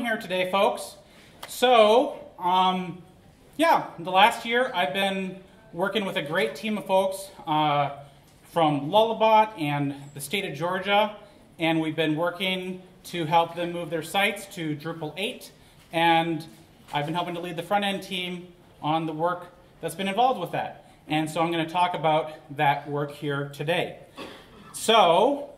here today, folks. So, um, yeah, the last year I've been working with a great team of folks uh, from Lullabot and the state of Georgia, and we've been working to help them move their sites to Drupal 8, and I've been helping to lead the front end team on the work that's been involved with that. And so I'm going to talk about that work here today. So,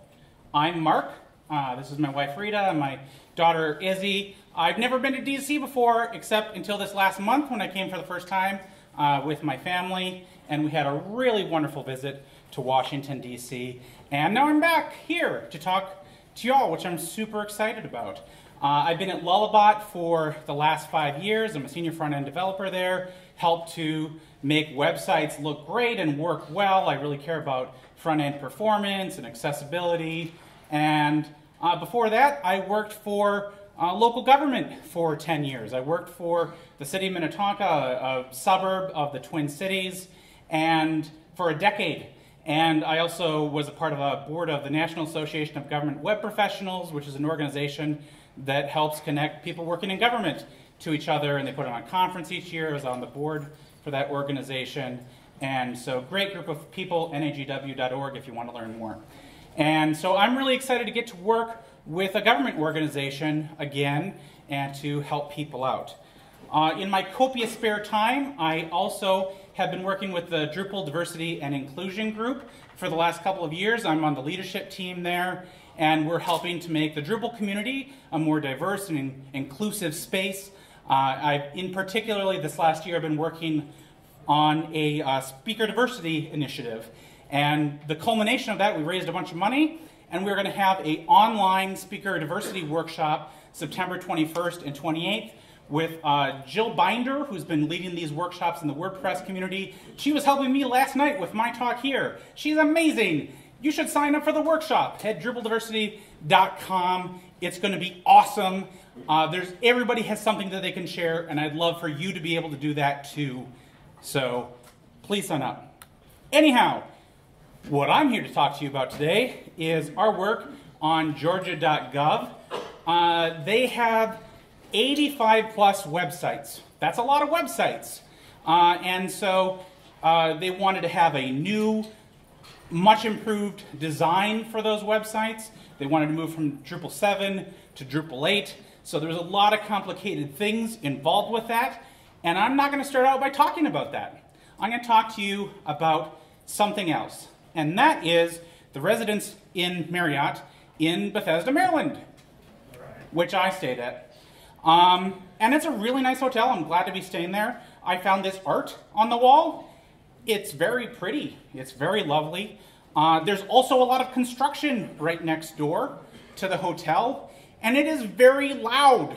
I'm Mark. Uh, this is my wife Rita and my daughter Izzy. I've never been to DC before except until this last month when I came for the first time uh, with my family and we had a really wonderful visit to Washington DC. And now I'm back here to talk to y'all, which I'm super excited about. Uh, I've been at Lullabot for the last five years. I'm a senior front-end developer there, help to make websites look great and work well. I really care about front-end performance and accessibility. And uh, before that, I worked for uh, local government for 10 years. I worked for the city of Minnetonka, a, a, suburb of the Twin Cities, and for a decade. And I also was a part of a board of the National Association of Government Web Professionals, which is an organization that helps connect people working in government to each other. And they put on a conference each year. I was on the board for that organization. And so, great group of people, nagw.org if you want to learn more. And so I'm really excited to get to work with a government organization again and to help people out. Uh, in my copious spare time, I also have been working with the Drupal Diversity and Inclusion Group for the last couple of years. I'm on the leadership team there, and we're helping to make the Drupal community a more diverse and in inclusive space. Uh, I, in particularly this last year, I've been working on a uh, speaker diversity initiative. And the culmination of that, we raised a bunch of money, and we're going to have a online speaker diversity workshop September 21st and 28th with uh, Jill Binder, who's been leading these workshops in the WordPress community. She was helping me last night with my talk here. She's amazing. You should sign up for the workshop. Head drupaldiversity.com. It's going to be awesome. Uh, there's everybody has something that they can share, and I'd love for you to be able to do that too. So please sign up. Anyhow, what I'm here to talk to you about today is our work on Georgia.gov. Uh, they have 85 plus websites. That's a lot of websites. Uh, and so uh, they wanted to have a new, much improved design for those websites. They wanted to move from Drupal 7 to Drupal 8. So there's a lot of complicated things involved with that. And I'm not going to start out by talking about that. I'm going to talk to you about something else and that is the Residence Inn Marriott in Bethesda, Maryland, which I stayed at. Um, and it's a really nice hotel. I'm glad to be staying there. I found this art on the wall. It's very pretty. It's very lovely. Uh, there's also a lot of construction right next door to the hotel, and it is very loud.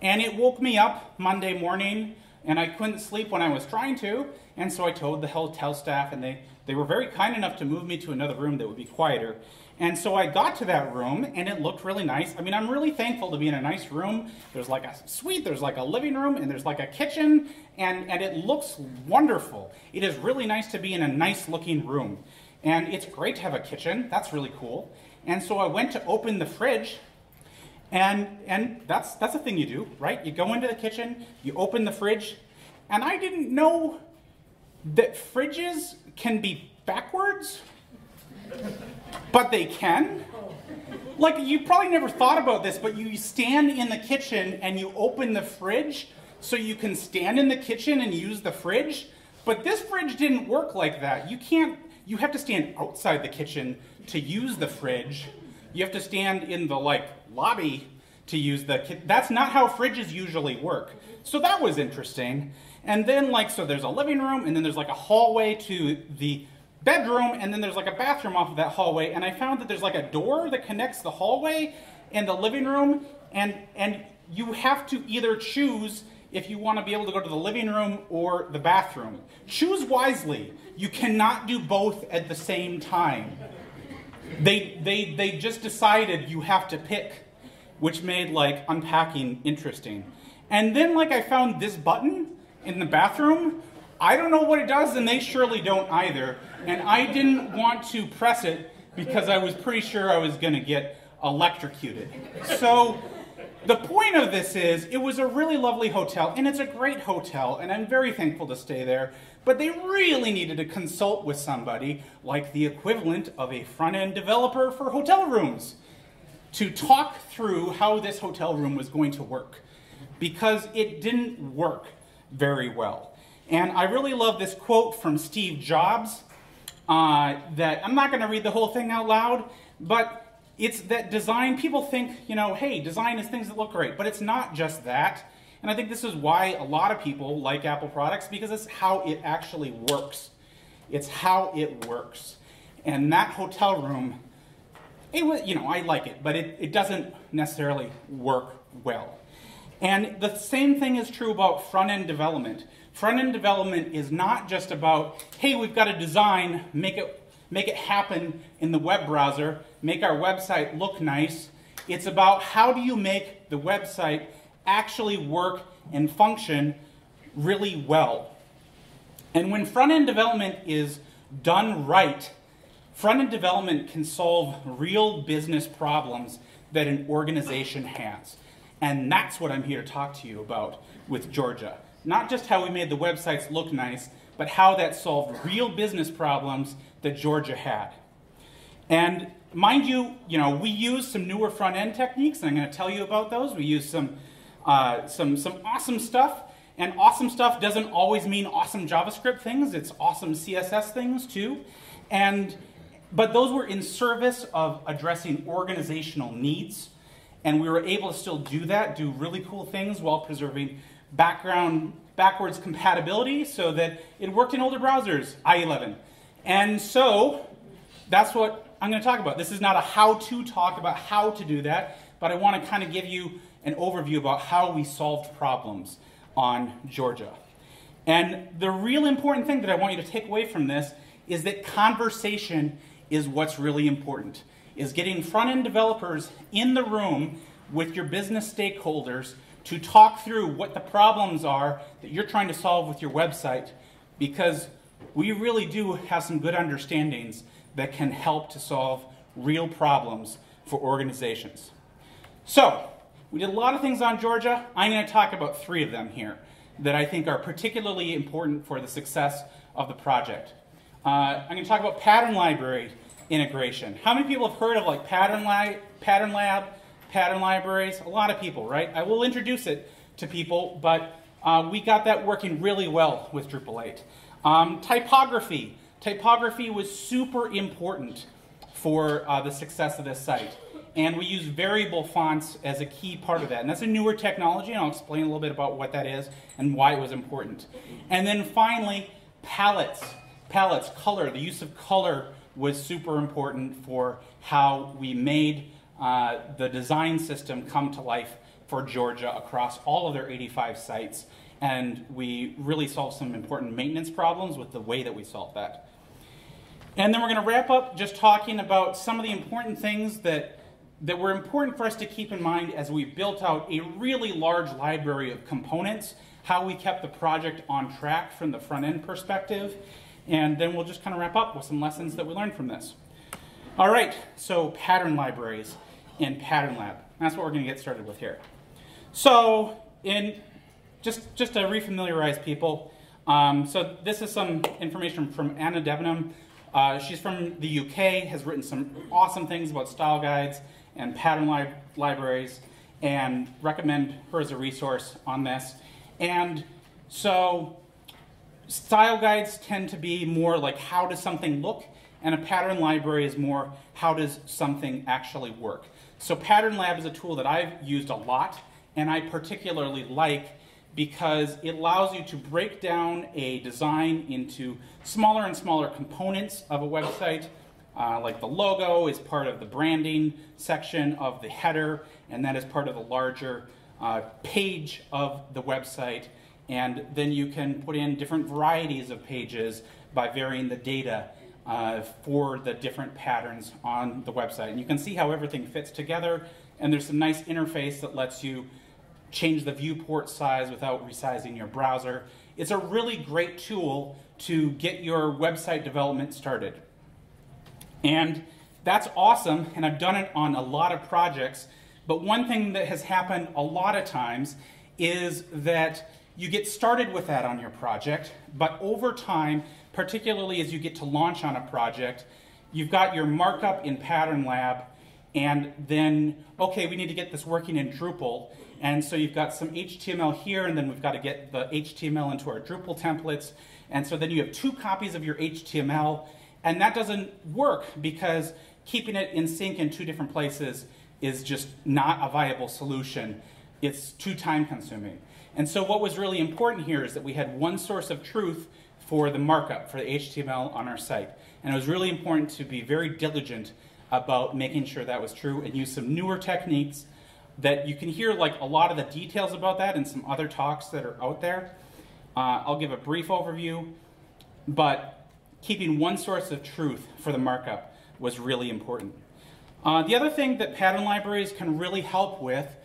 And it woke me up Monday morning, and I couldn't sleep when I was trying to, and so I told the hotel staff, and they they were very kind enough to move me to another room that would be quieter. And so I got to that room and it looked really nice. I mean, I'm really thankful to be in a nice room. There's like a suite, there's like a living room, and there's like a kitchen, and, and it looks wonderful. It is really nice to be in a nice looking room. And it's great to have a kitchen. That's really cool. And so I went to open the fridge, and, and that's, that's a thing you do, right? You go into the kitchen, you open the fridge, and I didn't know that fridges can be backwards, but they can. Like, you probably never thought about this, but you stand in the kitchen and you open the fridge so you can stand in the kitchen and use the fridge. But this fridge didn't work like that. You can't, you have to stand outside the kitchen to use the fridge. You have to stand in the, like, lobby to use the, that's not how fridges usually work. So that was interesting. And then like, so there's a living room and then there's like a hallway to the bedroom and then there's like a bathroom off of that hallway. And I found that there's like a door that connects the hallway and the living room and, and you have to either choose if you want to be able to go to the living room or the bathroom. Choose wisely. You cannot do both at the same time. They, they, they just decided you have to pick, which made like unpacking interesting. And then like I found this button in the bathroom. I don't know what it does, and they surely don't either. And I didn't want to press it because I was pretty sure I was going to get electrocuted. So the point of this is it was a really lovely hotel, and it's a great hotel, and I'm very thankful to stay there. But they really needed to consult with somebody like the equivalent of a front end developer for hotel rooms to talk through how this hotel room was going to work because it didn't work very well. And I really love this quote from Steve Jobs uh, that I'm not going to read the whole thing out loud, but it's that design, people think, you know, hey, design is things that look great, but it's not just that. And I think this is why a lot of people like Apple products because it's how it actually works. It's how it works. And that hotel room, it was, you know, I like it, but it, it doesn't necessarily work well. And the same thing is true about front end development. Front end development is not just about, hey, we've got a design, make it make it happen in the web browser, make our website look nice. It's about how do you make the website actually work and function really well. And when front end development is done right, front end development can solve real business problems that an organization has. And that's what I'm here to talk to you about with Georgia. Not just how we made the websites look nice, but how that solved real business problems that Georgia had. And mind you, you know, we use some newer front end techniques, and I'm going to tell you about those. We use some, uh, some, some awesome stuff, and awesome stuff doesn't always mean awesome JavaScript things. It's awesome CSS things too. And but those were in service of addressing organizational needs, and we were able to still do that, do really cool things while preserving background backwards compatibility so that it worked in older browsers, IE11. And so that's what I'm going to talk about. This is not a how-to talk about how to do that, but I want to kind of give you an overview about how we solved problems on Georgia. And the real important thing that I want you to take away from this is that conversation is what's really important. Is getting front-end developers in the room with your business stakeholders to talk through what the problems are that you're trying to solve with your website because we really do have some good understandings that can help to solve real problems for organizations. So, we did a lot of things on Georgia. I'm going to talk about three of them here that I think are particularly important for the success of the project. Uh, I'm going to talk about pattern library integration. How many people have heard of like pattern, li pattern lab, pattern libraries? A lot of people, right? I will introduce it to people, but uh, we got that working really well with Drupal 8. Um, typography. Typography was super important for uh, the success of this site. And we use variable fonts as a key part of that. And that's a newer technology, and I'll explain a little bit about what that is and why it was important. And then finally, palettes. Palettes, color. The use of color was super important for how we made uh, the design system come to life for Georgia across all of their 85 sites and we really solved some important maintenance problems with the way that we solved that. And then we're going to wrap up just talking about some of the important things that, that were important for us to keep in mind as we built out a really large library of components, how we kept the project on track from the front end perspective, and then we'll just kind of wrap up with some lessons that we learned from this. All right, so pattern libraries in Pattern Lab. That's what we're going to get started with here. So in just, just to refamiliarize people, um, so this is some information from Anna Debenham. Uh, she's from the UK, has written some awesome things about style guides and pattern li libraries, and recommend her as a resource on this. And so style guides tend to be more like how does something look, and a pattern library is more how does something actually work. So Pattern Lab is a tool that I've used a lot, and I particularly like because it allows you to break down a design into smaller and smaller components of a website. Uh, like the logo is part of the branding section of the header, and that is part of the larger uh, page of the website. And then you can put in different varieties of pages by varying the data uh, for the different patterns on the website. And you can see how everything fits together, and there's a nice interface that lets you change the viewport size without resizing your browser. It's a really great tool to get your website development started. And that's awesome, and I've done it on a lot of projects But one thing that has happened a lot of times is that you get started with that on your project, but over time, particularly as you get to launch on a project, you've got your markup in Pattern Lab, and then, okay, we need to get this working in Drupal, and so you've got some HTML here, and then we've got to get the HTML into our Drupal templates, and so then you have two copies of your HTML, and that doesn't work because keeping it in sync in two different places is just not a viable solution. It's too time consuming. And so what was really important here is that we had one source of truth for the markup, for the HTML on our site. And it was really important to be very diligent about making sure that was true and use some newer techniques that you can hear like a lot of the details about that in some other talks that are out there. Uh, I'll give a brief overview, but keeping one source of truth for the markup was really important. Uh, the other thing that pattern libraries can really help with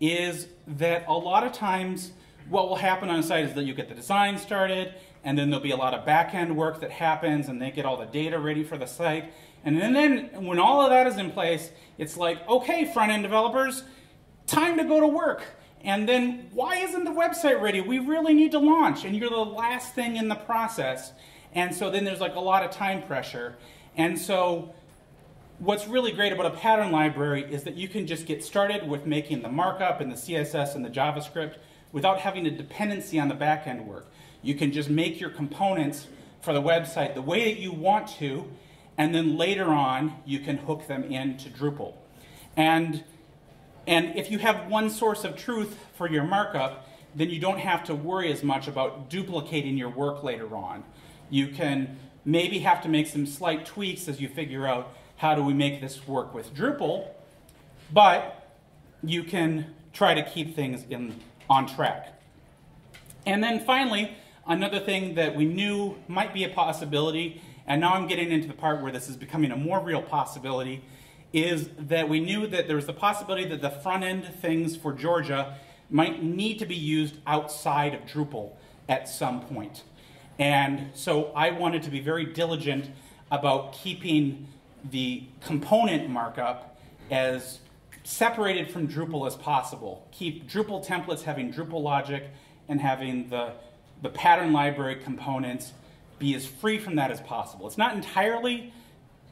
is that a lot of times what will happen on a site is that you get the design started, and then there'll be a lot of back-end work that happens, and they get all the data ready for the site. And then, then when all of that is in place, it's like, okay, front-end developers, time to go to work. And then, why isn't the website ready? We really need to launch. And you're the last thing in the process. And so then there's like a lot of time pressure. And so what's really great about a pattern library is that you can just get started with making the markup and the CSS and the JavaScript without having a dependency on the backend work. You can just make your components for the website the way that you want to, and then later on you can hook them into Drupal. And, and if you have one source of truth for your markup, then you don't have to worry as much about duplicating your work later on. You can maybe have to make some slight tweaks as you figure out how do we make this work with Drupal, but you can try to keep things in, on track. And then finally, another thing that we knew might be a possibility, and now I'm getting into the part where this is becoming a more real possibility, is that we knew that there was the possibility that the front end things for Georgia might need to be used outside of Drupal at some point. And so I wanted to be very diligent about keeping the component markup as separated from Drupal as possible. Keep Drupal templates having Drupal logic and having the, the pattern library components be as free from that as possible. It's not entirely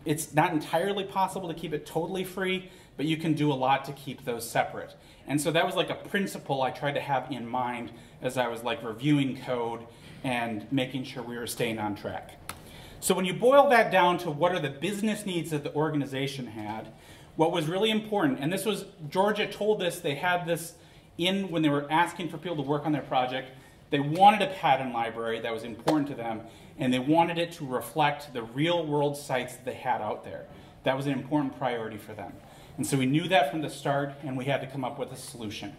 it's not entirely possible to keep it totally free, but you can do a lot to keep those separate. And so that was like a principle I tried to have in mind as I was like reviewing code and making sure we were staying on track. So when you boil that down to what are the business needs that the organization had, what was really important, and this was, Georgia told us they had this in when they were asking for people to work on their project, they wanted a pattern library that was important to them, and they wanted it to reflect the real world sites that they had out there. That was an important priority for them. And so we knew that from the start, and we had to come up with a solution.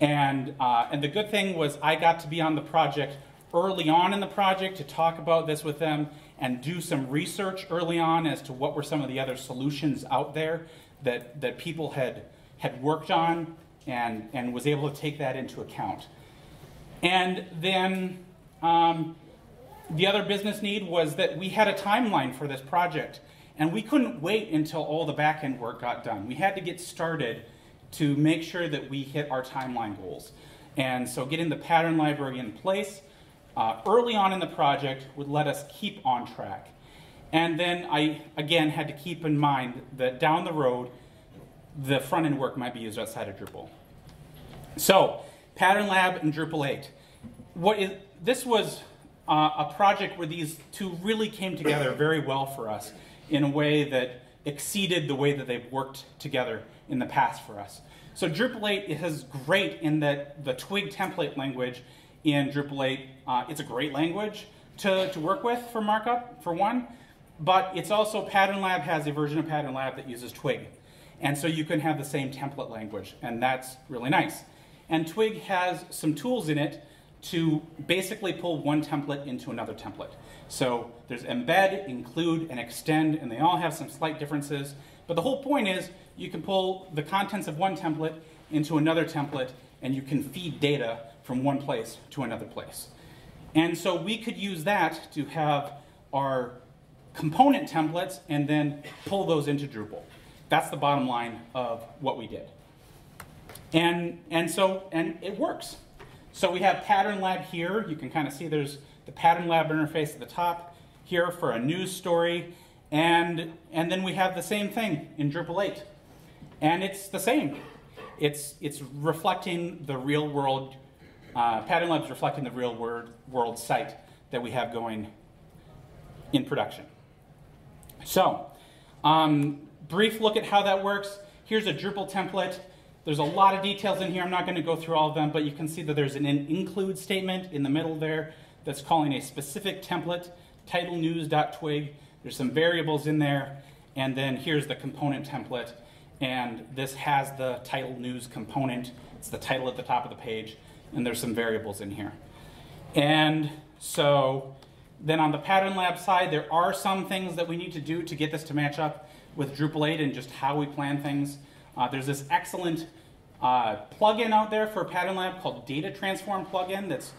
And, uh, and the good thing was I got to be on the project early on in the project to talk about this with them and do some research early on as to what were some of the other solutions out there that, that people had, had worked on and, and was able to take that into account. And then um, the other business need was that we had a timeline for this project. And we couldn't wait until all the back end work got done. We had to get started to make sure that we hit our timeline goals. And so getting the pattern library in place uh, early on in the project would let us keep on track. And then I, again, had to keep in mind that down the road, the front end work might be used outside of Drupal. So, Pattern Lab and Drupal 8. What is, this was uh, a project where these two really came together very well for us in a way that exceeded the way that they've worked together in the past for us. So Drupal 8 is great in that the Twig template language in Drupal 8. Uh, it's a great language to, to work with for markup, for one, but it's also, Pattern Lab has a version of Pattern Lab that uses Twig. And so you can have the same template language, and that's really nice. And Twig has some tools in it to basically pull one template into another template. So there's embed, include, and extend, and they all have some slight differences. But the whole point is you can pull the contents of one template into another template, and you can feed data from one place to another place. And so we could use that to have our component templates and then pull those into Drupal. That's the bottom line of what we did. And, and so, and it works. So we have Pattern Lab here. You can kind of see there's the Pattern Lab interface at the top here for a news story. And, and then we have the same thing in Drupal 8. And it's the same. It's, it's reflecting the real world, uh, Pattern Lab's reflecting the real world, world site that we have going in production. So, um, brief look at how that works. Here's a Drupal template. There's a lot of details in here. I'm not going to go through all of them, but you can see that there's an include statement in the middle there that's calling a specific template, title news.twig. There's some variables in there, and then here's the component template, and this has the title news component. It's the title at the top of the page, and there's some variables in here. And so then on the Pattern Lab side, there are some things that we need to do to get this to match up with Drupal 8 and just how we plan things. Uh, there's this excellent uh, plugin out there for Pattern Lab called Data Transform plugin that's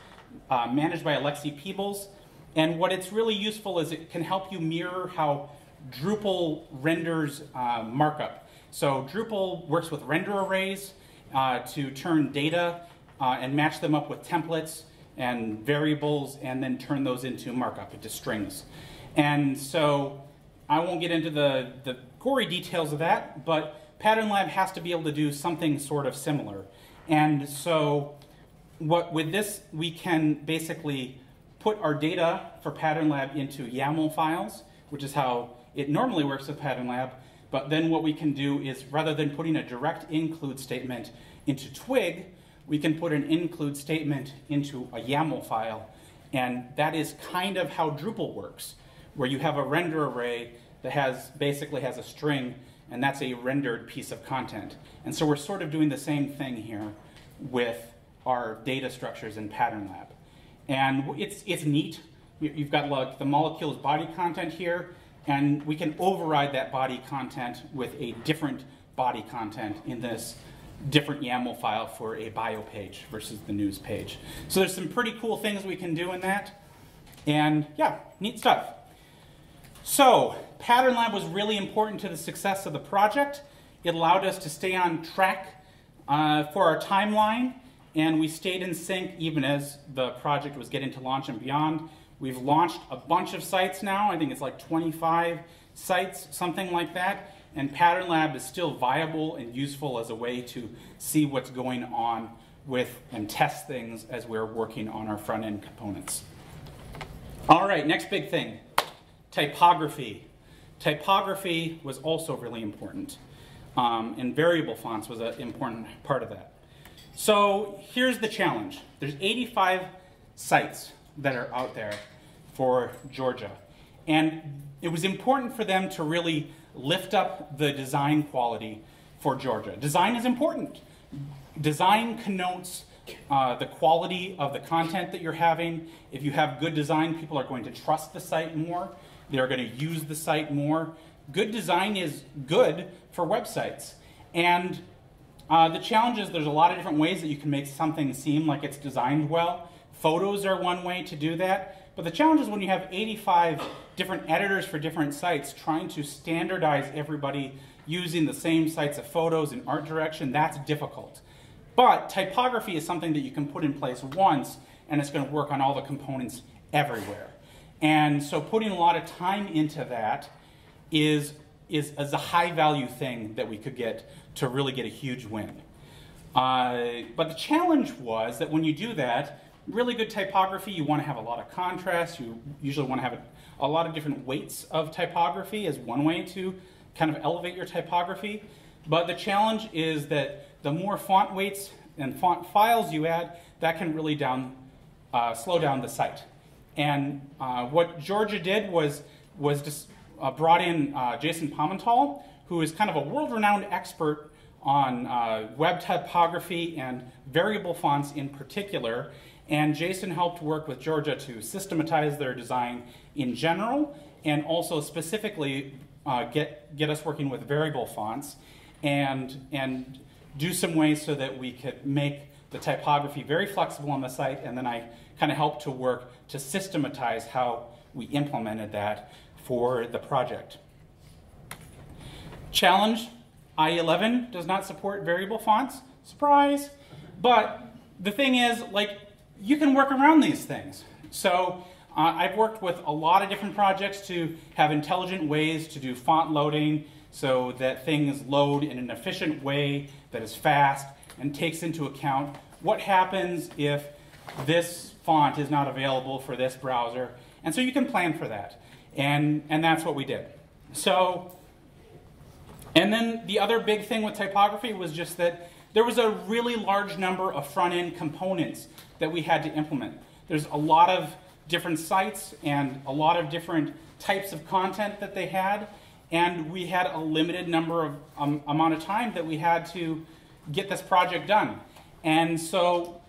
uh, managed by Aleksi Peebles. And what it's really useful is it can help you mirror how Drupal renders uh, markup. So Drupal works with render arrays uh, to turn data uh, and match them up with templates and variables and then turn those into markup, into strings. And so I won't get into the, the gory details of that, but Pattern Lab has to be able to do something sort of similar. And so what with this, we can basically put our data for Pattern Lab into YAML files, which is how it normally works with Pattern Lab. But then what we can do is rather than putting a direct include statement into Twig, we can put an include statement into a YAML file. And that is kind of how Drupal works, where you have a render array that has basically has a string, and that's a rendered piece of content. And so we're sort of doing the same thing here with our data structures in Pattern Lab. And it's, it's neat. You've got like the molecules body content here, and we can override that body content with a different body content in this different YAML file for a bio page versus the news page. So there's some pretty cool things we can do in that. And yeah, neat stuff. So Pattern Lab was really important to the success of the project. It allowed us to stay on track uh, for our timeline, and we stayed in sync even as the project was getting to launch and beyond. We've launched a bunch of sites now. I think it's like 25 sites, something like that and Pattern Lab is still viable and useful as a way to see what's going on with and test things as we're working on our front end components. All right, next big thing, typography. Typography was also really important, um, and variable fonts was an important part of that. So here's the challenge. There's 85 sites that are out there for Georgia. And it was important for them to really lift up the design quality for Georgia. Design is important. Design connotes uh, the quality of the content that you're having. If you have good design, people are going to trust the site more. They're going to use the site more. Good design is good for websites. And uh, the challenge is there's a lot of different ways that you can make something seem like it's designed well. Photos are one way to do that. But the challenge is when you have 85 different editors for different sites trying to standardize everybody using the same sites of photos and art direction, that's difficult. But typography is something that you can put in place once and it's going to work on all the components everywhere. And so putting a lot of time into that is, is, is a high value thing that we could get to really get a huge win. Uh, but the challenge was that when you do that, really good typography, you want to have a lot of contrast. You usually want to have a, a, lot of different weights of typography as one way to kind of elevate your typography. But the challenge is that the more font weights and font files you add, that can really down, uh, slow down the site. And uh, what Georgia did was, was just uh, brought in uh, Jason Pamental, who is kind of a world-renowned expert on uh, web typography and variable fonts in particular. And Jason helped work with Georgia to systematize their design in general and also specifically uh, get, get us working with variable fonts and, and do some ways so that we could make the typography very flexible on the site. And then I kind of helped to work to systematize how we implemented that for the project. Challenge, IE11 does not support variable fonts. Surprise. But the thing is, like, you can work around these things. So uh, I've worked with a lot of different projects to have intelligent ways to do font loading so that things load in an efficient way that is fast and takes into account what happens if this font is not available for this browser. And so you can plan for that. And, and that's what we did. So, and then the other big thing with typography was just that there was a really large number of front-end components that we had to implement. There's a lot of different sites and a lot of different types of content that they had, and we had a limited number of um, amount of time that we had to get this project done. And so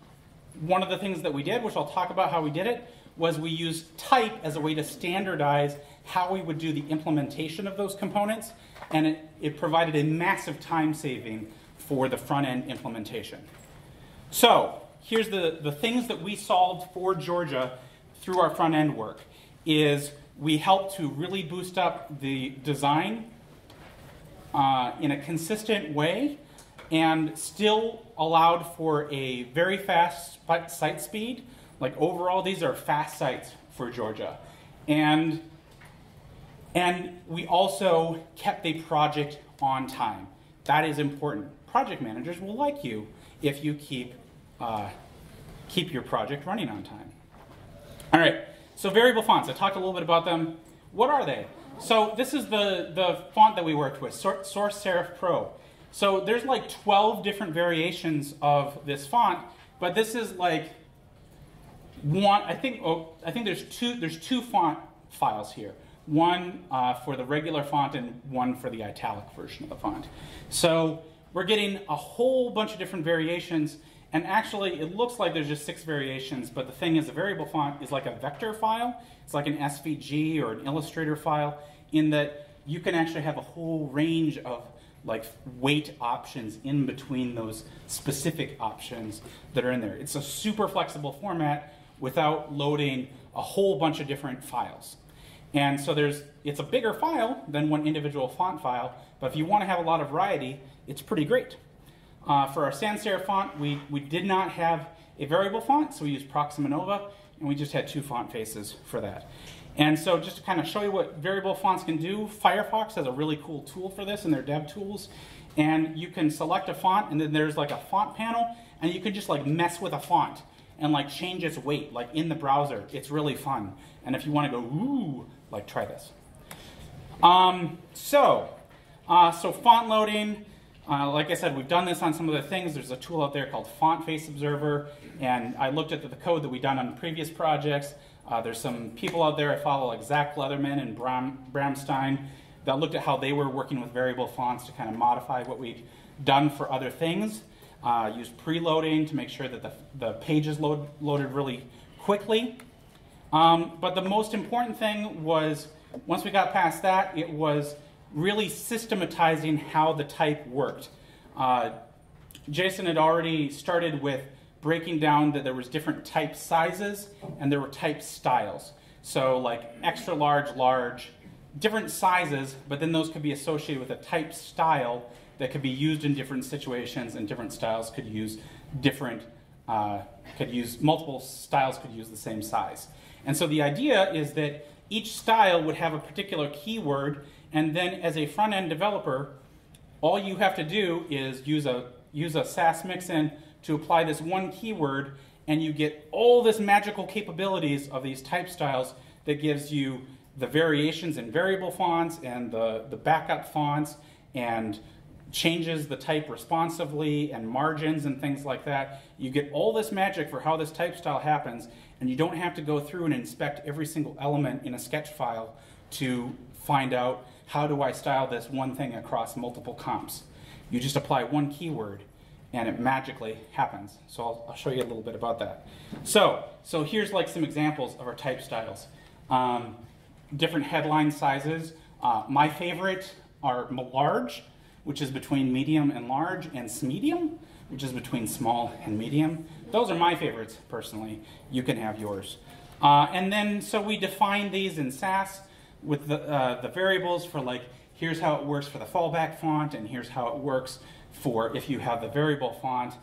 one of the things that we did, which I'll talk about how we did it, was we used type as a way to standardize how we would do the implementation of those components, and it, it provided a massive time saving for the front end implementation. So here's the, the things that we solved for Georgia through our front end work is we helped to really boost up the design uh, in a consistent way and still allowed for a very fast site speed. Like overall, these are fast sites for Georgia. And, and we also kept the project on time. That is important. Project managers will like you if you keep, uh, keep your project running on time. All right, so variable fonts, I talked a little bit about them. What are they? So this is the, the font that we worked with, Source Serif Pro. So there's like 12 different variations of this font, but this is like one, I think, oh, I think there's two, there's two font files here. One uh, for the regular font and one for the italic version of the font. So we're getting a whole bunch of different variations and actually, it looks like there's just six variations, but the thing is, a variable font is like a vector file. It's like an SVG or an Illustrator file in that you can actually have a whole range of like weight options in between those specific options that are in there. It's a super flexible format without loading a whole bunch of different files. And so there's, it's a bigger file than one individual font file, but if you want to have a lot of variety, it's pretty great. Uh, for our sans serif font, we, we did not have a variable font, so we used Proxima Nova, and we just had two font faces for that. And so just to kind of show you what variable fonts can do, Firefox has a really cool tool for this in their dev tools. And you can select a font, and then there's like a font panel, and you can just like mess with a font and like change its weight, like in the browser. It's really fun. And if you want to go, ooh, like try this. Um, so, uh, so font loading, uh, like I said, we've done this on some of the things. There's a tool out there called Font Face Observer, and I looked at the, code that we've done on previous projects. Uh, there's some people out there I follow, like Zach Leatherman and Bram, Bramstein, that looked at how they were working with variable fonts to kind of modify what we'd done for other things. Uh, used preloading to make sure that the, the pages load, loaded really quickly. Um, but the most important thing was, once we got past that, it was really systematizing how the type worked. Uh, Jason had already started with breaking down that there was different type sizes and there were type styles. So like extra large, large, different sizes, but then those could be associated with a type style that could be used in different situations and different styles could use different, uh, could use, multiple styles could use the same size. And so the idea is that each style would have a particular keyword and then as a front-end developer, all you have to do is use a, use a Sass mixin to apply this one keyword and you get all this magical capabilities of these type styles that gives you the variations in variable fonts and the, the backup fonts and changes the type responsively and margins and things like that. You get all this magic for how this type style happens and you don't have to go through and inspect every single element in a sketch file to find out how do I style this one thing across multiple comps. You just apply one keyword and it magically happens. So I'll, I'll show you a little bit about that. So, so here's like some examples of our type styles. Um, different headline sizes. Uh, my favorite are large, which is between medium and large, and smedium, which is between small and medium. Those are my favorites, personally. You can have yours. Uh, and then, so we define these in Sass with the, uh, the variables for like, here's how it works for the fallback font, and here's how it works for if you have the variable font,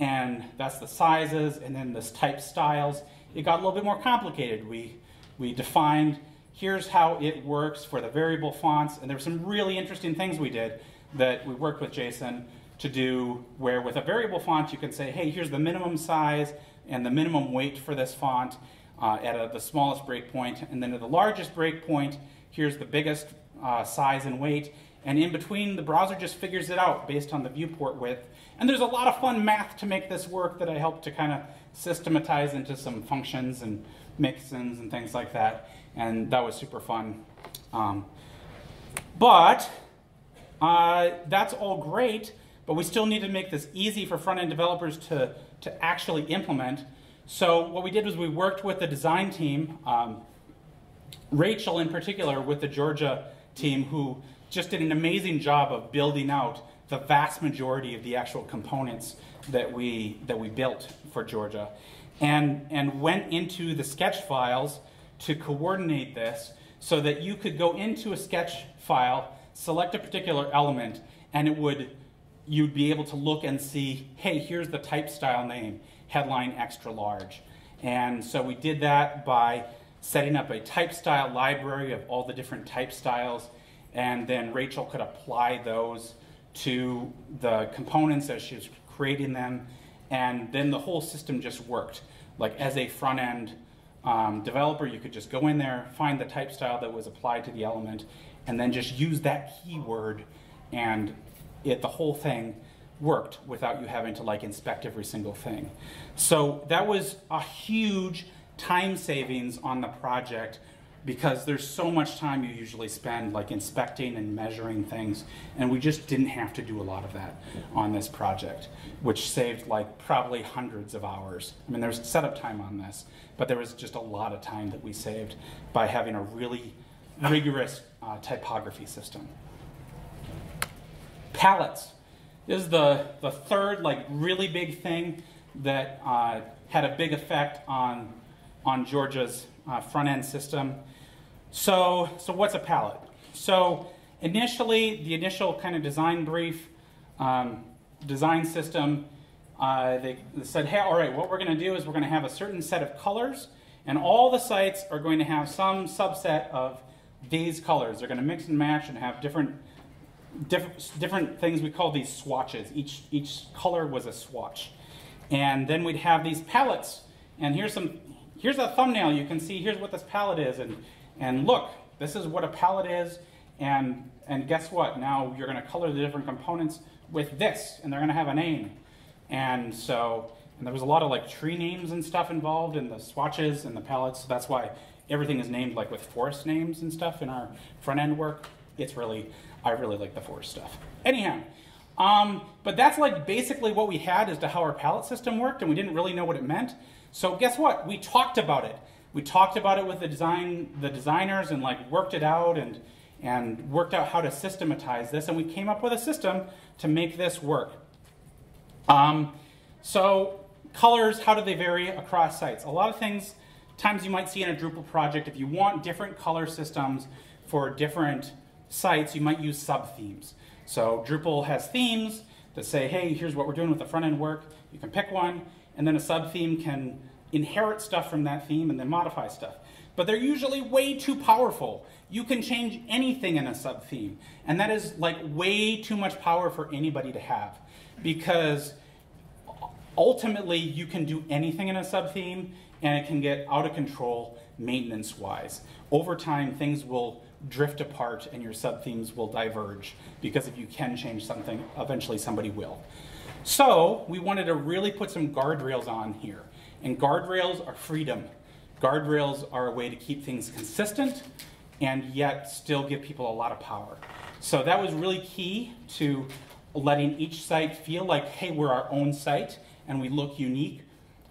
and that's the sizes, and then this type styles. It got a little bit more complicated. We, we defined here's how it works for the variable fonts, and there were some really interesting things we did that we worked with Jason to do where with a variable font you can say, hey, here's the minimum size and the minimum weight for this font uh, at a, the smallest breakpoint, and then at the largest breakpoint, here's the biggest uh, size and weight, and in between the browser just figures it out based on the viewport width. And there's a lot of fun math to make this work that I helped to kind of systematize into some functions and mixins and things like that, and that was super fun. Um, but uh, that's all great, but we still need to make this easy for front-end developers to, to actually implement. So what we did was we worked with the design team, um, Rachel in particular with the Georgia team who just did an amazing job of building out the vast majority of the actual components that we, that we built for Georgia and, and went into the sketch files to coordinate this so that you could go into a sketch file, select a particular element, and it would you'd be able to look and see, hey, here's the type style name, headline extra large. And so we did that by setting up a type style library of all the different type styles, and then Rachel could apply those to the components as she was creating them, and then the whole system just worked. Like as a front end um, developer, you could just go in there, find the type style that was applied to the element, and then just use that keyword, and it the whole thing worked without you having to like inspect every single thing. So that was a huge time savings on the project because there's so much time you usually spend like inspecting and measuring things and we just didn't have to do a lot of that on this project which saved like probably hundreds of hours. I mean there's setup time on this but there was just a lot of time that we saved by having a really rigorous uh, typography system. Palettes is the, the third like really big thing that uh, had a big effect on on georgia's uh, front end system so, so what's a palette? So initially, the initial kind of design brief, um, design system, uh, they, they said, hey, all right, what we're going to do is we're going to have a certain set of colors, and all the sites are going to have some subset of these colors. They're going to mix and match and have different, different, different things. We call these swatches. Each, each color was a swatch. And then we'd have these palettes. And here's some, here's a thumbnail. You can see here's what this palette is. And and look, this is what a palette is, and, and guess what? Now you're going to color the different components with this, and they're going to have a name. And so, and there was a lot of like tree names and stuff involved in the swatches and the palettes, so that's why everything is named like with forest names and stuff in our front end work. It's really, I really like the forest stuff. Anyhow, um, but that's like basically what we had as to how our palette system worked, and we didn't really know what it meant. So guess what? We talked about it we talked about it with the design the designers and like worked it out and and worked out how to systematize this and we came up with a system to make this work um, so colors how do they vary across sites a lot of things times you might see in a drupal project if you want different color systems for different sites you might use sub themes so drupal has themes that say hey here's what we're doing with the front end work you can pick one and then a sub theme can inherit stuff from that theme and then modify stuff. But they're usually way too powerful. You can change anything in a sub-theme. And that is like way too much power for anybody to have. Because ultimately you can do anything in a sub-theme and it can get out of control maintenance-wise. Over time, things will drift apart and your sub-themes will diverge because if you can change something, eventually somebody will. So we wanted to really put some guardrails on here. And guardrails are freedom. Guardrails are a way to keep things consistent and yet still give people a lot of power. So that was really key to letting each site feel like, hey, we're our own site and we look unique.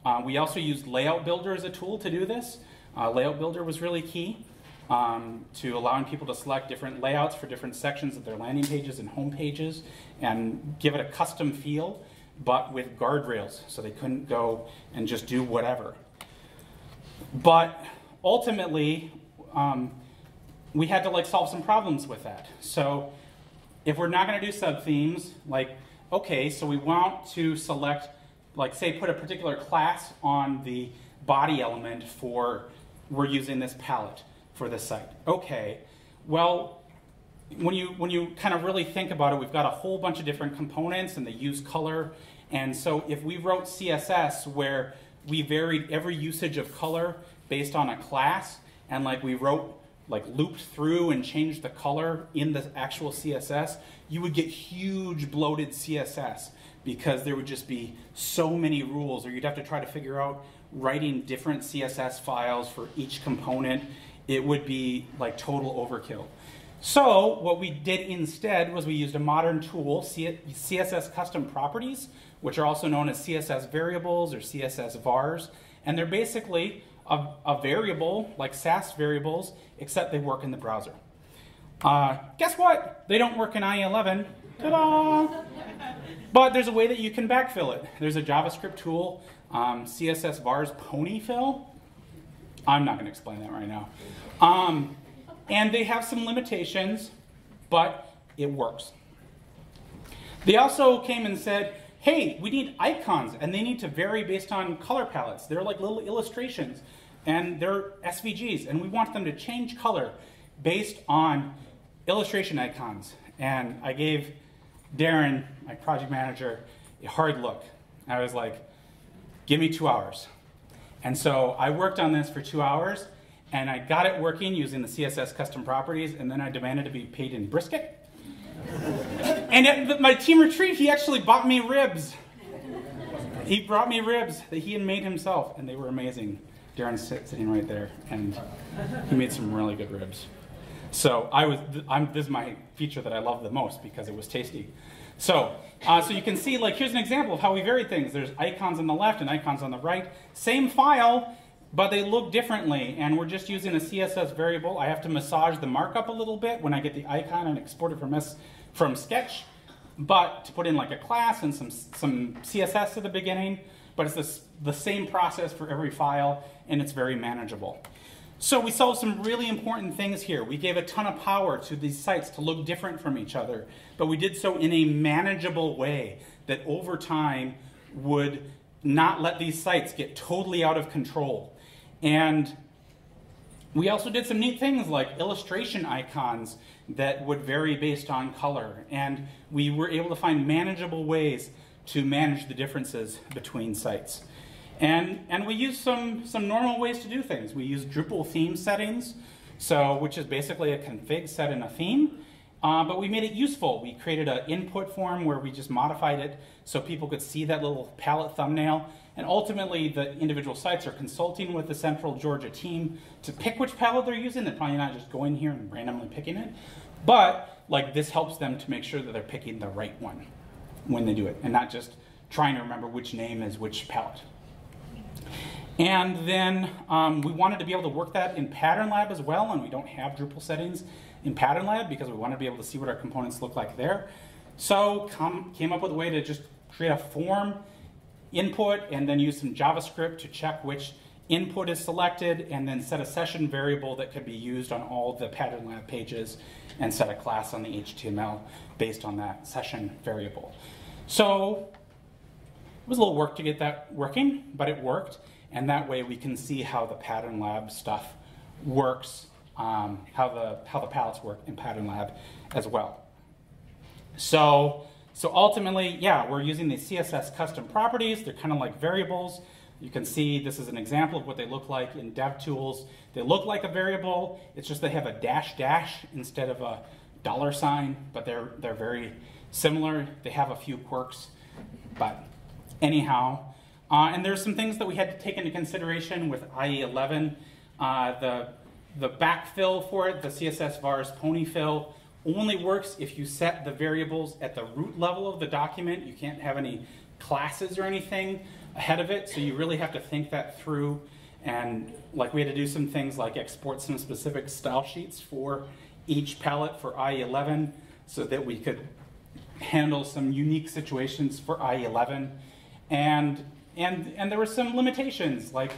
Uh, we also used Layout Builder as a tool to do this. Uh, Layout Builder was really key um, to allowing people to select different layouts for different sections of their landing pages and home pages and give it a custom feel but with guardrails, so they couldn't go and just do whatever. But ultimately, um, we had to like solve some problems with that. So if we're not going to do sub themes, like okay, so we want to select, like say put a particular class on the body element for, we're using this palette for this site. Okay, well, when you, when you kind of really think about it, we've got a whole bunch of different components and they use color. And so if we wrote CSS where we varied every usage of color based on a class, and like we wrote, like looped through and changed the color in the actual CSS, you would get huge bloated CSS because there would just be so many rules, or you'd have to try to figure out writing different CSS files for each component. It would be like total overkill. So what we did instead was we used a modern tool, CSS custom properties, which are also known as CSS variables or CSS vars. And they're basically a, a variable, like Sass variables, except they work in the browser. Uh, guess what? They don't work in IE11. Ta-da! but there's a way that you can backfill it. There's a JavaScript tool, um, CSS vars ponyfill. I'm not going to explain that right now. Um, and they have some limitations, but it works. They also came and said, hey, we need icons, and they need to vary based on color palettes. They're like little illustrations, and they're SVGs, and we want them to change color based on illustration icons. And I gave Darren, my project manager, a hard look. I was like, give me two hours. And so I worked on this for two hours, and I got it working using the CSS custom properties, and then I demanded to be paid in brisket. and at my team retreat, he actually bought me ribs. He brought me ribs that he had made himself, and they were amazing. Darren's sitting right there, and he made some really good ribs. So I was, I'm, this is my feature that I love the most because it was tasty. So, uh, so you can see, like, here's an example of how we vary things. There's icons on the left and icons on the right. Same file, but they look differently, and we're just using a CSS variable. I have to massage the markup a little bit when I get the icon and export it from, S, from Sketch, but to put in like a class and some, some CSS at the beginning, but it's this, the same process for every file, and it's very manageable. So we solved some really important things here. We gave a ton of power to these sites to look different from each other, but we did so in a manageable way that over time would not let these sites get totally out of control. And we also did some neat things like illustration icons that would vary based on color. And we were able to find manageable ways to manage the differences between sites. And, and we use some, some normal ways to do things. We use Drupal theme settings, so, which is basically a config set in a theme. Uh, but we made it useful. We created an input form where we just modified it so people could see that little palette thumbnail and ultimately, the individual sites are consulting with the central Georgia team to pick which palette they're using. They're probably not just going here and randomly picking it. But like this helps them to make sure that they're picking the right one when they do it and not just trying to remember which name is which palette. And then um, we wanted to be able to work that in Pattern Lab as well, and we don't have Drupal settings in Pattern Lab because we wanted to be able to see what our components look like there. So come, came up with a way to just create a form input and then use some JavaScript to check which input is selected and then set a session variable that could be used on all the Pattern Lab pages and set a class on the HTML based on that session variable. So it was a little work to get that working, but it worked. And that way we can see how the Pattern Lab stuff works, um, how, the, how the palettes work in Pattern Lab as well. So so ultimately, yeah, we're using the CSS custom properties. They're kind of like variables. You can see this is an example of what they look like in DevTools. They look like a variable. It's just they have a dash dash instead of a dollar sign, but they're, they're very similar. They have a few quirks, but anyhow. Uh, and there's some things that we had to take into consideration with IE11. Uh, the, the backfill for it, the CSS vars ponyfill, only works if you set the variables at the root level of the document. You can't have any classes or anything ahead of it, so you really have to think that through. And like we had to do some things like export some specific style sheets for each palette for IE11 so that we could handle some unique situations for IE11. And, and, and there were some limitations, like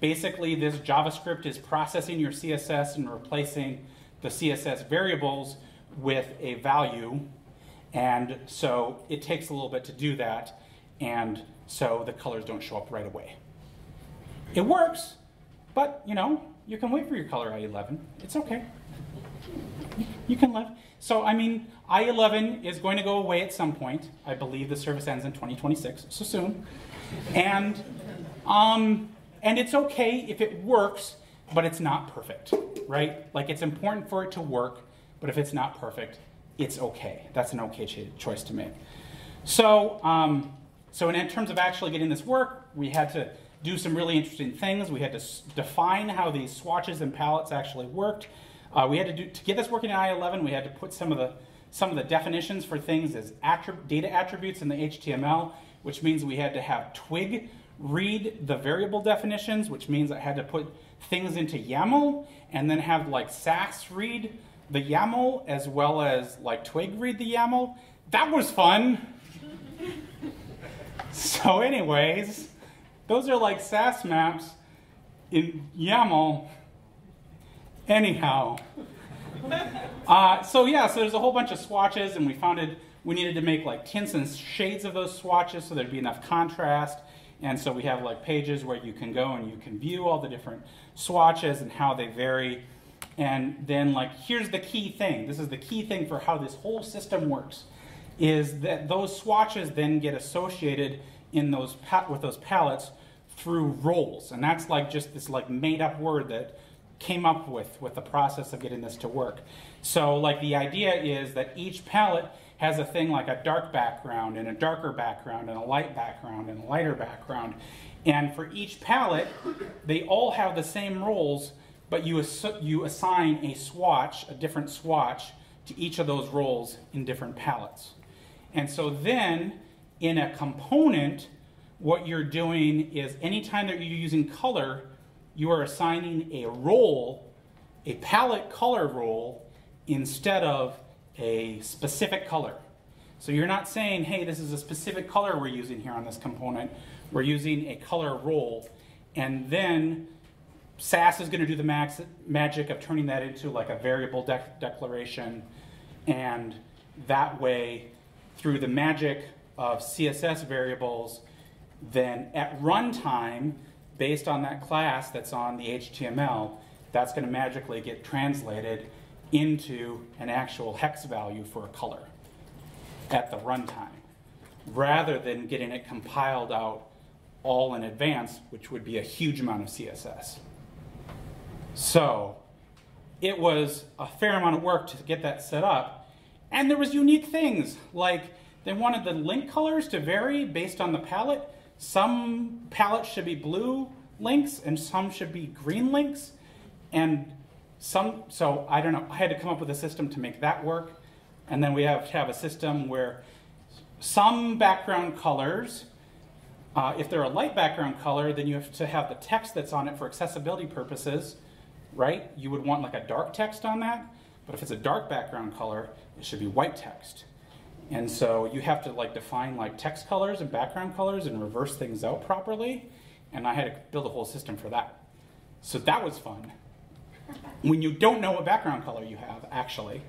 basically this JavaScript is processing your CSS and replacing the CSS variables with a value, And so it takes a little bit to do that, and so the colors don't show up right away. It works, but you know, you can wait for your color IE11. It's okay. You can live. So, I mean, IE11 is going to go away at some point. I believe the service ends in 2026, so soon. And, um, and it's okay if it works, but it's not perfect, right? Like, it's important for it to work, but if it's not perfect, it's okay. That's an okay ch- choice to make. So, um, so in terms of actually getting this work, we had to do some really interesting things. We had to define how these swatches and palettes actually worked. Uh, we had to do to get this working in IE11. We had to put some of the some of the definitions for things as attrib- data attributes in the HTML, which means we had to have Twig read the variable definitions, which means I had to put things into YAML and then have like Sass read the YAML as well as like Twig read the YAML. That was fun. so, anyways, those are like Sass maps in YAML. Anyhow. Uh, so yeah, so there's a whole bunch of swatches, and we found it, we needed to make like tints and shades of those swatches so there'd be enough contrast. And so we have like pages where you can go and you can view all the different swatches and how they vary. And then like here's the key thing. This is the key thing for how this whole system works is that those swatches then get associated in those with those palettes through roles. And that's like just this like made up word that came up with with the process of getting this to work. So like the idea is that each palette has a thing like a dark background and a darker background and a light background and a lighter background. And for each palette, they all have the same roles, but you, ass- you assign a swatch, a different swatch, to each of those roles in different palettes. And so then, in a component, what you're doing is anytime that you're using color, you are assigning a role, a palette color role, instead of a specific color. So you're not saying, hey, this is a specific color we're using here on this component. We're using a color role. And then Sass is going to do the max, magic of turning that into like a variable de- declaration. And that way, through the magic of CSS variables, then at runtime, based on that class that's on the HTML, that's going to magically get translated into an actual hex value for a color at the runtime, rather than getting it compiled out all in advance, which would be a huge amount of CSS. So it was a fair amount of work to get that set up, and there was unique things like they wanted the link colors to vary based on the palette. Some palettes should be blue links, and some should be green links, and some, so I don't know, I had to come up with a system to make that work. And then we have to have a system where some background colors, uh, if they're a light background color, then you have to have the text that's on it for accessibility purposes, right? You would want like a dark text on that. But if it's a dark background color, it should be white text. And so you have to like define like text colors and background colors and reverse things out properly. And I had to build a whole system for that. So that was fun when you don't know what background color you have, actually.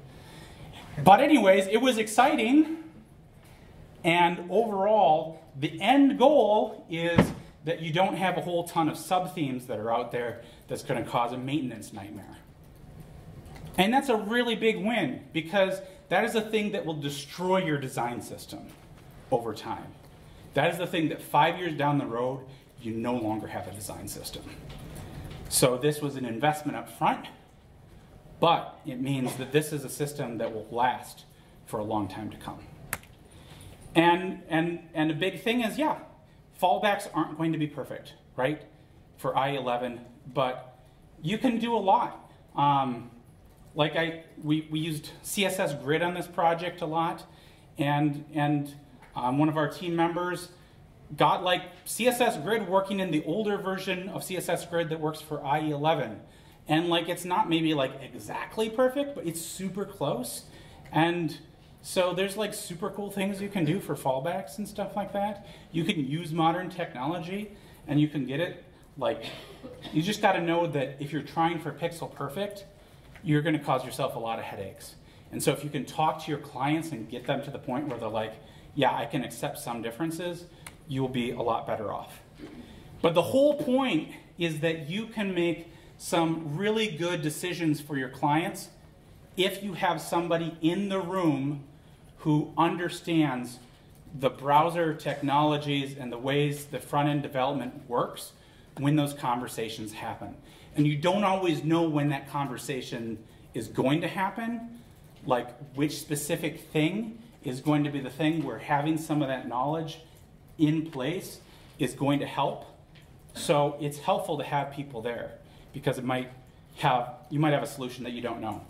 But, anyways, it was exciting. And overall, the end goal is that you don't have a whole ton of sub themes that are out there that's going to cause a maintenance nightmare. And that's a really big win because that is a thing that will destroy your design system over time. That is the thing that five years down the road, you no longer have a design system. So this was an investment up front, but it means that this is a system that will last for a long time to come. And, and, and a big thing is, yeah, fallbacks aren't going to be perfect, right, for IE11, but you can do a lot. Um, like I, we, we used CSS Grid on this project a lot, and, and um, one of our team members got like CSS Grid working in the older version of CSS Grid that works for IE11. And like it's not maybe like exactly perfect, but it's super close. And so there's like super cool things you can do for fallbacks and stuff like that. You can use modern technology and you can get it like you just got to know that if you're trying for pixel perfect, you're going to cause yourself a lot of headaches. And so if you can talk to your clients and get them to the point where they're like, yeah, I can accept some differences, you'll be a lot better off. But the whole point is that you can make some really good decisions for your clients if you have somebody in the room who understands the browser technologies and the ways the front end development works when those conversations happen. And you don't always know when that conversation is going to happen, like which specific thing is going to be the thing where having some of that knowledge in place is going to help. So it's helpful to have people there because it might have you might have a solution that you don't know.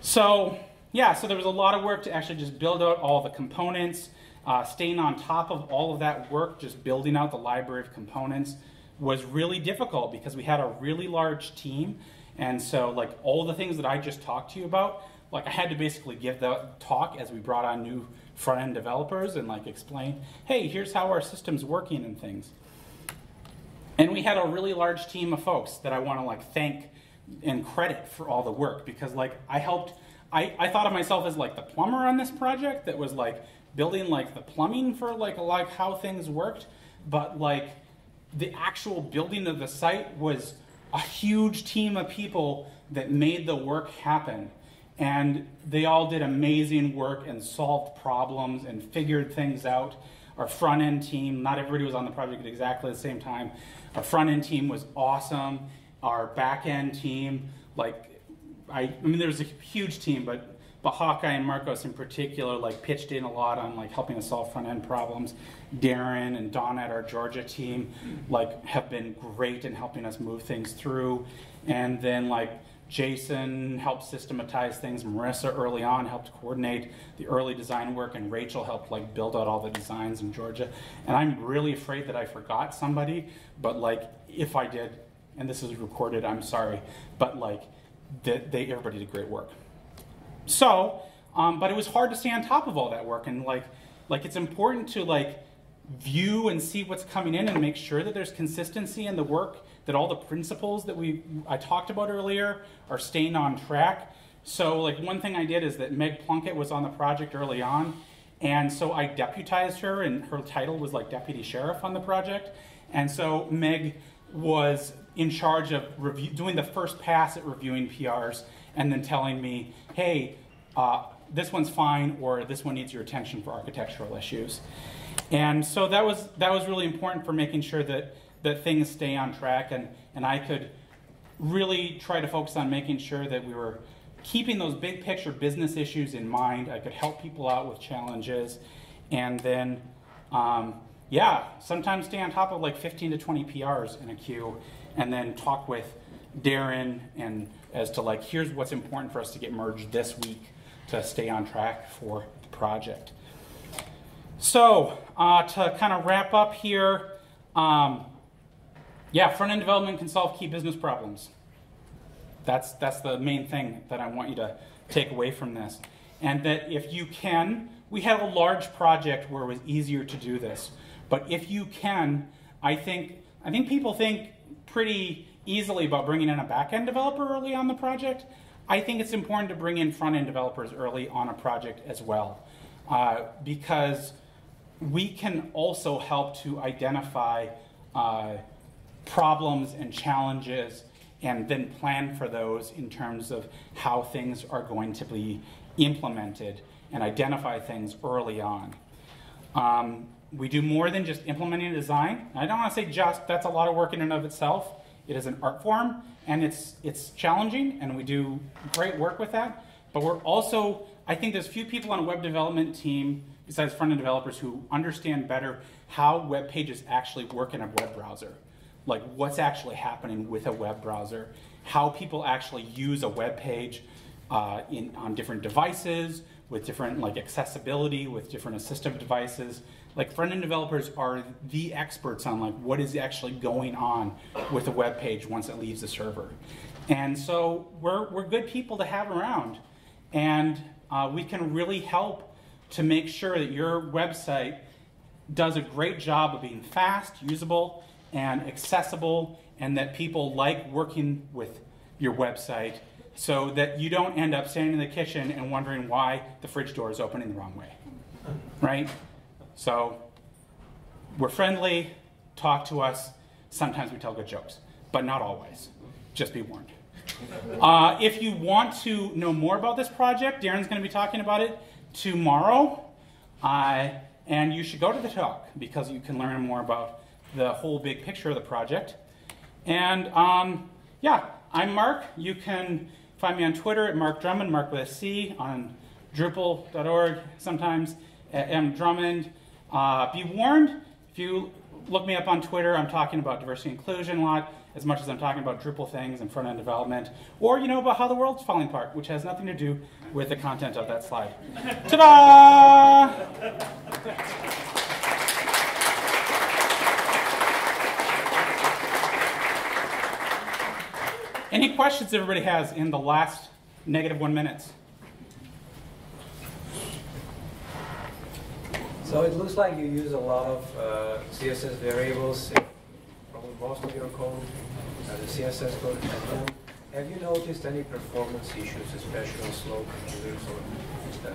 So yeah, so there was a lot of work to actually just build out all the components, uh, staying on top of all of that work, just building out the library of components was really difficult because we had a really large team. And so like all the things that I just talked to you about, like I had to basically give the talk as we brought on new front end developers and like explain, hey, here's how our system's working and things. And we had a really large team of folks that I want to like thank and credit for all the work because like I helped I, I thought of myself as like the plumber on this project that was like building like the plumbing for like like how things worked, but like the actual building of the site was a huge team of people that made the work happen. And they all did amazing work and solved problems and figured things out. Our front end team, not everybody was on the project at exactly the same time. Our front end team was awesome. Our back end team, like, I, I mean, there was a huge team, but but Hawkeye and Marcos in particular like pitched in a lot on like helping us solve front end problems. Darren and Don at our Georgia team like have been great in helping us move things through. And then like Jason helped systematize things. Marissa early on helped coordinate the early design work, and Rachel helped like build out all the designs in Georgia. And I'm really afraid that I forgot somebody, but like if I did, and this is recorded, I'm sorry, but like that they everybody did great work. So, um, but it was hard to stay on top of all that work, and like, like it's important to like view and see what's coming in and make sure that there's consistency in the work, that all the principles that we I talked about earlier are staying on track. So, like one thing I did is that Meg Plunkett was on the project early on, and so I deputized her, and her title was like deputy sheriff on the project. And so Meg was in charge of review, doing the first pass at reviewing PRs and then telling me, hey, uh, this one's fine, or this one needs your attention for architectural issues. And so that was that was really important for making sure that that things stay on track, and and I could really try to focus on making sure that we were keeping those big picture business issues in mind. I could help people out with challenges, and then. Um, yeah, sometimes stay on top of like 15 to 20 PRs in a queue and then talk with Darren and as to like, here's what's important for us to get merged this week to stay on track for the project. So uh, to kind of wrap up here, um, yeah, front-end development can solve key business problems. That's, that's the main thing that I want you to take away from this. And that if you can, we had a large project where it was easier to do this. But if you can, I think, I think people think pretty easily about bringing in a back-end developer early on the project. I think it's important to bring in front-end developers early on a project as well, uh, because we can also help to identify uh, problems and challenges and then plan for those in terms of how things are going to be implemented and identify things early on. Um, we do more than just implementing a design. I don't want to say just, that's a lot of work in and of itself. It is an art form, and it's, it's challenging, and we do great work with that. But we're also, I think there's few people on a web development team, besides front-end developers, who understand better how web pages actually work in a web browser. Like what's actually happening with a web browser, how people actually use a web page uh, in, on different devices, with different like accessibility, with different assistive devices, like front-end developers are the experts on like what is actually going on with a web page once it leaves the server. And so we're, we're good people to have around. And uh, we can really help to make sure that your website does a great job of being fast, usable, and accessible, and that people like working with your website so that you don't end up standing in the kitchen and wondering why the fridge door is opening the wrong way. Right? So we're friendly, talk to us. Sometimes we tell good jokes, but not always. Just be warned. Uh, if you want to know more about this project, Darren's going to be talking about it tomorrow. Uh, and you should go to the talk because you can learn more about the whole big picture of the project. And um, yeah, I'm Marc. You can find me on Twitter at Marc Drummond, Marc with a C, on Drupal.org sometimes, at M Drummond. Uh, be warned, if you look me up on Twitter, I'm talking about diversity and inclusion a lot, as much as I'm talking about Drupal things and front end development, or you know about how the world's falling apart, which has nothing to do with the content of that slide. Ta-da! Any questions everybody has in the last negative one minutes? So it looks like you use a lot of uh, CSS variables probably most of your code, uh, the CSS code. Have you noticed any performance issues, especially on slow computers? Or, uh,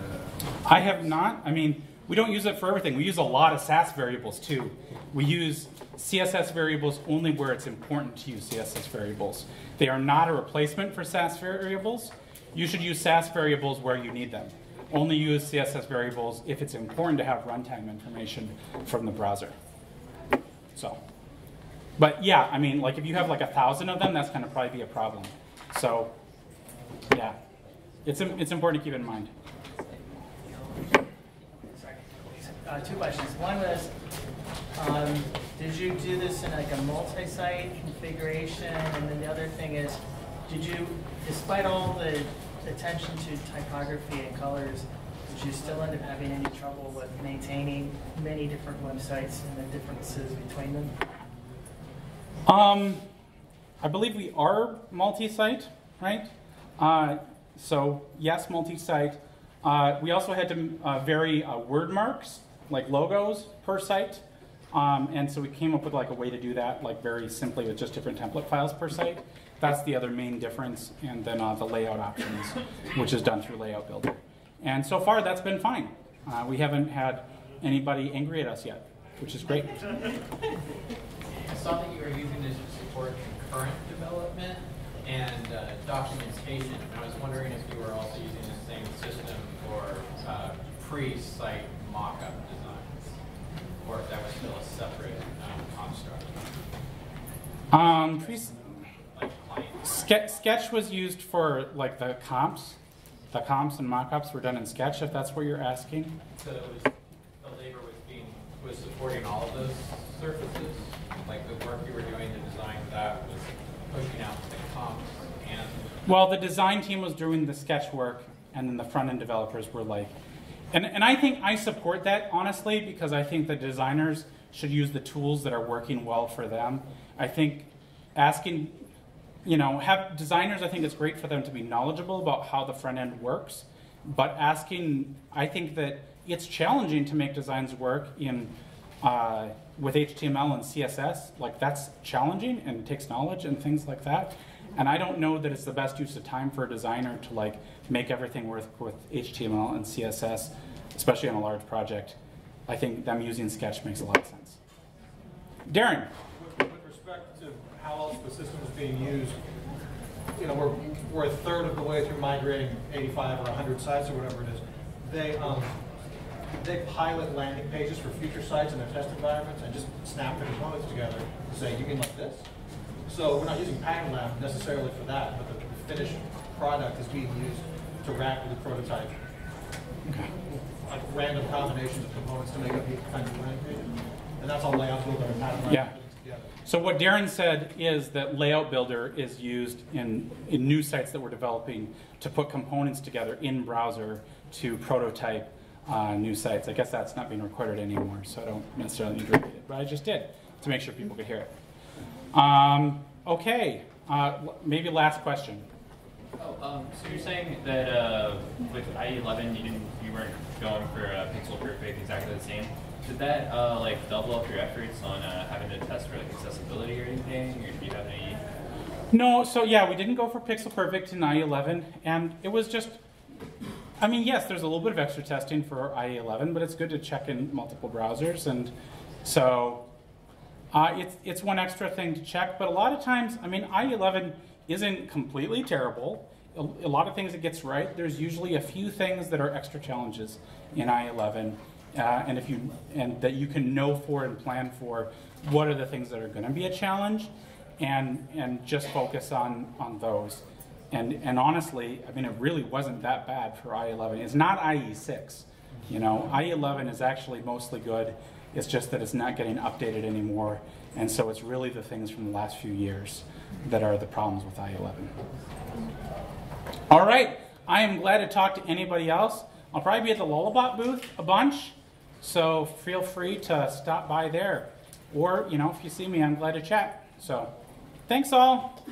I have not. I mean, we don't use it for everything. We use a lot of Sass variables too. We use CSS variables only where it's important to use CSS variables. They are not a replacement for Sass variables. You should use Sass variables where you need them. Only use CSS variables if it's important to have runtime information from the browser. So, but yeah, I mean, like if you have like a thousand of them, that's to probably be a problem. So, yeah, it's, it's important to keep in mind. Uh, two questions. One was, um, did you do this in like a multi-site configuration? And then the other thing is, did you, despite all the attention to typography and colors, did you still end up having any trouble with maintaining many different websites and the differences between them? Um, I believe we are multi-site, right? Uh, so yes, multi-site. Uh, we also had to uh, vary uh, word marks like logos per site. Um, and so we came up with like a way to do that, like very simply with just different template files per site. That's the other main difference. And then uh, the layout options, which is done through Layout Builder. And so far, that's been fine. Uh, we haven't had anybody angry at us yet, which is great. I saw that you were using this to support concurrent development and uh, documentation. And I was wondering if you were also using the same system for uh, pre-site mock-up designs, or if that was still a separate um, construct? Um, Sketch, Sketch was used for like the comps. The comps and mockups were done in Sketch, if that's what you're asking. So it was, the labor was being was supporting all of those surfaces. Like the work you were doing to design that was pushing out the comps and. Well, the design team was doing the sketch work, and then the front end developers were like and, and I think I support that, honestly, because I think the designers should use the tools that are working well for them. I think asking, you know, have designers, I think it's great for them to be knowledgeable about how the front end works, but asking, I think that it's challenging to make designs work in uh, with HTML and CSS. Like that's challenging and takes knowledge and things like that. And I don't know that it's the best use of time for a designer to like make everything work with HTML and CSS, especially on a large project. I think them using Sketch makes a lot of sense. Darren. With, with respect to how else the system is being used, you know, we're, we're a third of the way through migrating 85 or 100 sites or whatever it is. They, um, they pilot landing pages for future sites in their test environments and just snap the components together and say, you mean like this? So we're not using Pattern Lab necessarily for that, but the, the finished product is being used to rapidly prototype okay. like random combinations of components to make up each kind of landing page. And that's all layout builder and Pattern Lab. Yeah. So what Darren said is that Layout Builder is used in, in new sites that we're developing to put components together in browser to prototype uh, new sites. I guess that's not being recorded anymore, so I don't necessarily need to repeat it, but I just did to make sure people could hear it. Um, okay, uh, maybe last question. Oh, um, so you're saying that uh, with IE11 you didn't, you weren't going for a pixel perfect exactly the same. Did that uh, like double up your efforts on uh, having to test for like accessibility or anything, or do you have any? No, so yeah, we didn't go for Pixel Perfect in IE11, and it was just, I mean, yes, there's a little bit of extra testing for IE11, but it's good to check in multiple browsers, and so uh, it's it's one extra thing to check. But a lot of times, I mean, IE11 isn't completely terrible. A, a lot of things it gets right. There's usually a few things that are extra challenges in IE11, uh, and if you and that you can know for and plan for, what are the things that are going to be a challenge and and just focus on on those. And and honestly, I mean, it really wasn't that bad for IE11. It's not IE6. You know, IE11 is actually mostly good. It's just that it's not getting updated anymore, and so it's really the things from the last few years that are the problems with IE11. All right, I am glad to talk to anybody else. I'll probably be at the Lullabot booth a bunch, so feel free to stop by there. Or, you know, if you see me, I'm glad to chat. So, thanks all.